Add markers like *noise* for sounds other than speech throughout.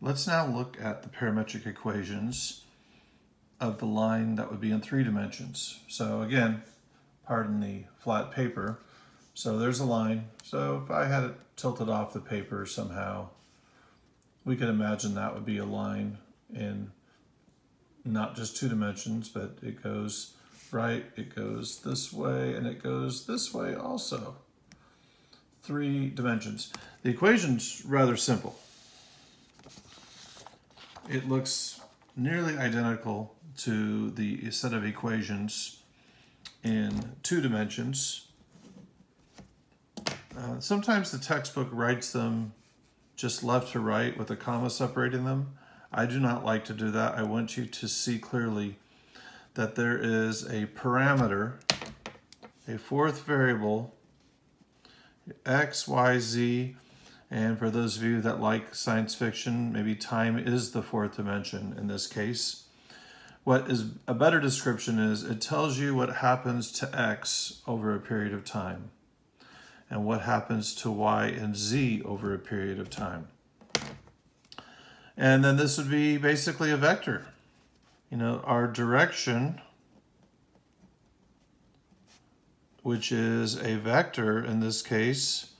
Let's now look at the parametric equations of the line that would be in three dimensions. So again, pardon the flat paper. So there's a line. So if I had it tilted off the paper somehow, we could imagine that would be a line in not just two dimensions, but it goes right, it goes this way, and it goes this way also. Three dimensions. The equation's rather simple. It looks nearly identical to the set of equations in two dimensions. Uh, sometimes the textbook writes them just left to right with a comma separating them. I do not like to do that. I want you to see clearly that there is a parameter, a fourth variable, x, y, z, and for those of you that like science fiction, maybe time is the fourth dimension in this case. What is a better description is it tells you what happens to x over a period of time and what happens to y and z over a period of time. And then this would be basically a vector. You know, our direction, which is a vector in this case,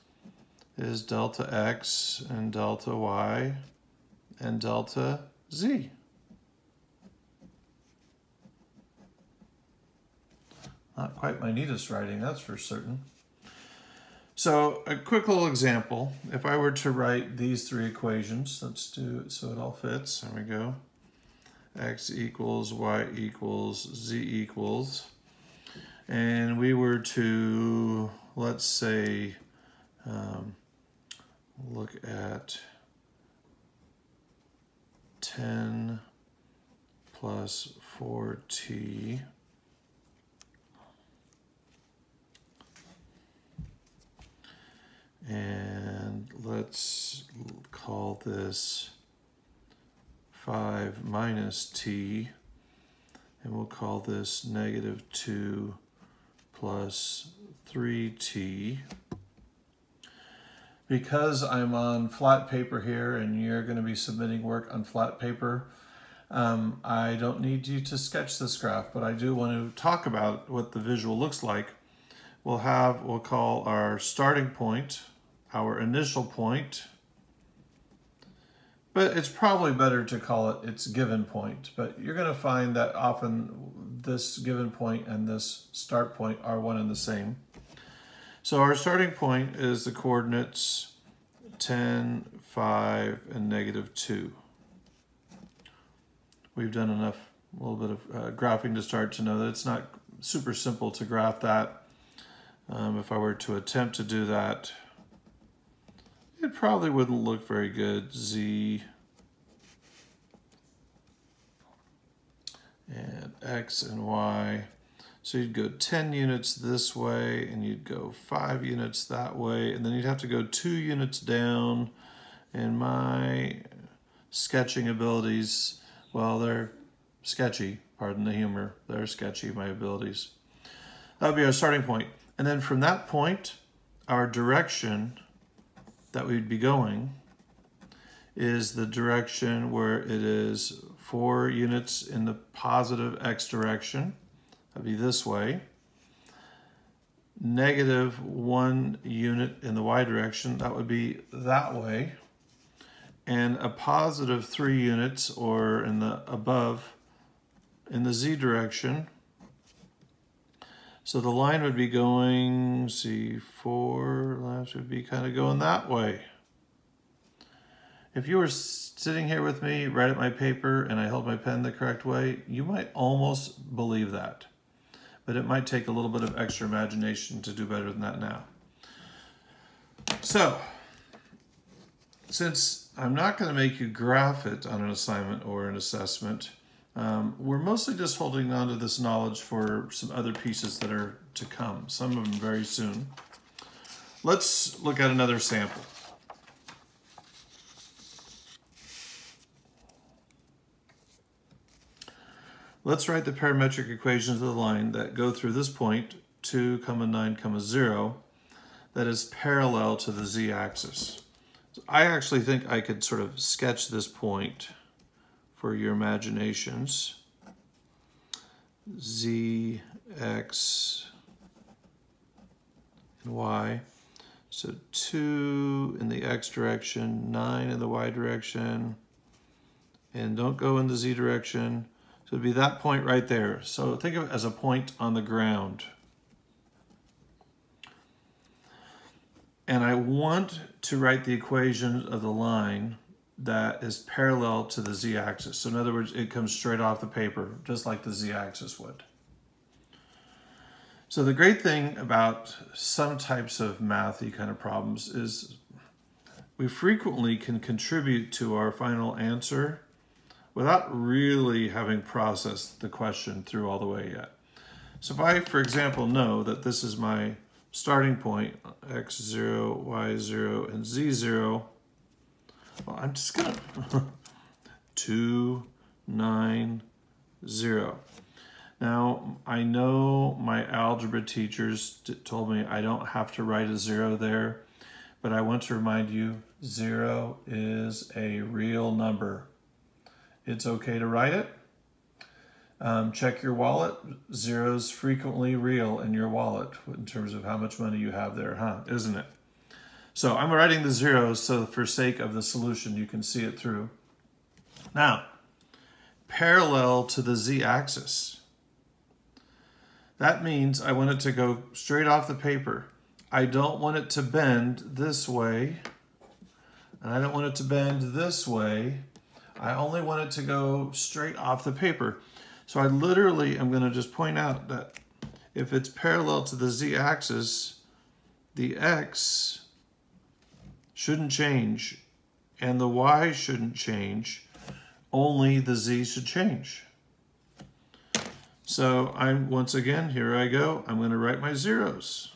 is delta x and delta y and delta z. Not quite my neatest writing, that's for certain. So a quick little example, if I were to write these three equations, let's do it so it all fits, there we go. x equals, y equals, z equals. And we were to, let's say, um, look at 10 plus 4t and let's call this 5 minus t. And we'll call this negative 2 plus 3t because I'm on flat paper here and you're going to be submitting work on flat paper, um, I don't need you to sketch this graph, but I do want to talk about what the visual looks like. We'll have, we'll call our starting point, our initial point, but it's probably better to call it its given point. But you're going to find that often this given point and this start point are one and the same. So our starting point is the coordinates 10, 5, and negative 2. We've done enough, a little bit of uh, graphing to start to know that it's not super simple to graph that. Um, if I were to attempt to do that, it probably wouldn't look very good. Z and X and Y. So you'd go 10 units this way and you'd go five units that way and then you'd have to go two units down and my sketching abilities, well, they're sketchy, pardon the humor, they're sketchy, my abilities. That would be our starting point. And then from that point, our direction that we'd be going is the direction where it is four units in the positive x direction That'd be this way. Negative one unit in the y direction, that would be that way. And a positive three units or in the above in the z direction. So the line would be going, see, four lines would be kind of going that way. If you were sitting here with me, right at my paper, and I held my pen the correct way, you might almost believe that but it might take a little bit of extra imagination to do better than that now. So, since I'm not going to make you graph it on an assignment or an assessment, um, we're mostly just holding on to this knowledge for some other pieces that are to come, some of them very soon. Let's look at another sample. Let's write the parametric equations of the line that go through this point, 2 comma 9 comma 0, that is parallel to the z-axis. So I actually think I could sort of sketch this point for your imaginations. Z, X, and Y. So 2 in the X direction, 9 in the Y direction, and don't go in the Z direction. So it'd be that point right there. So think of it as a point on the ground. And I want to write the equation of the line that is parallel to the z-axis. So in other words, it comes straight off the paper, just like the z-axis would. So the great thing about some types of mathy kind of problems is we frequently can contribute to our final answer without really having processed the question through all the way yet. So if I, for example, know that this is my starting point, x0, y0, and z0, well, I'm just gonna, *laughs* 2, 9, 0. Now, I know my algebra teachers told me I don't have to write a zero there, but I want to remind you, zero is a real number. It's okay to write it. Um, check your wallet. Zero's frequently real in your wallet in terms of how much money you have there, huh? Isn't it? So I'm writing the zeros so for sake of the solution, you can see it through. Now, parallel to the z-axis. That means I want it to go straight off the paper. I don't want it to bend this way, and I don't want it to bend this way. I only want it to go straight off the paper. So I literally am going to just point out that if it's parallel to the z-axis, the x shouldn't change and the y shouldn't change, only the z should change. So I'm once again, here I go, I'm going to write my zeros.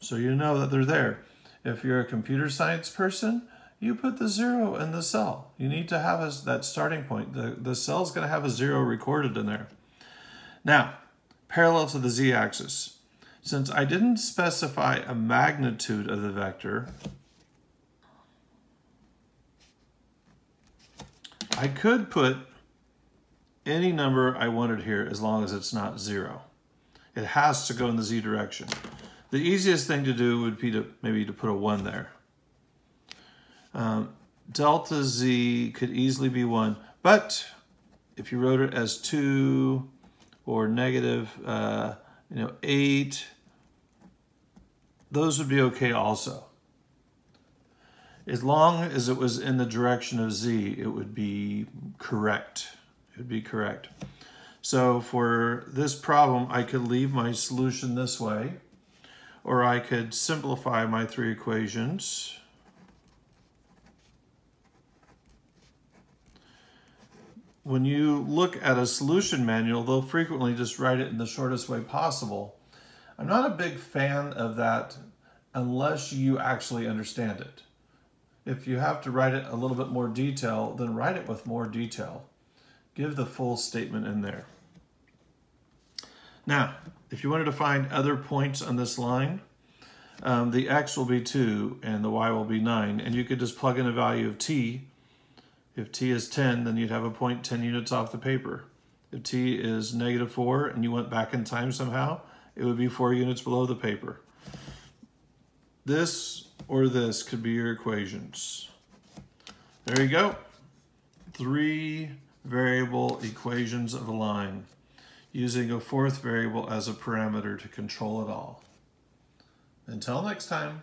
So you know that they're there. If you're a computer science person, you put the zero in the cell. You need to have a, that starting point. The, the cell's going to have a zero recorded in there. Now, parallel to the z-axis. Since I didn't specify a magnitude of the vector, I could put any number I wanted here as long as it's not zero. It has to go in the z direction. The easiest thing to do would be to maybe to put a one there. Um, delta z could easily be 1, but if you wrote it as 2 or negative, uh, you know, 8, those would be okay also. As long as it was in the direction of z, it would be correct. It would be correct. So for this problem, I could leave my solution this way, or I could simplify my three equations. When you look at a solution manual, they'll frequently just write it in the shortest way possible. I'm not a big fan of that unless you actually understand it. If you have to write it a little bit more detail, then write it with more detail. Give the full statement in there. Now, if you wanted to find other points on this line, um, the x will be 2 and the y will be 9, and you could just plug in a value of t if t is 10, then you'd have a point 10 units off the paper. If t is negative 4 and you went back in time somehow, it would be 4 units below the paper. This or this could be your equations. There you go. Three variable equations of a line using a fourth variable as a parameter to control it all. Until next time.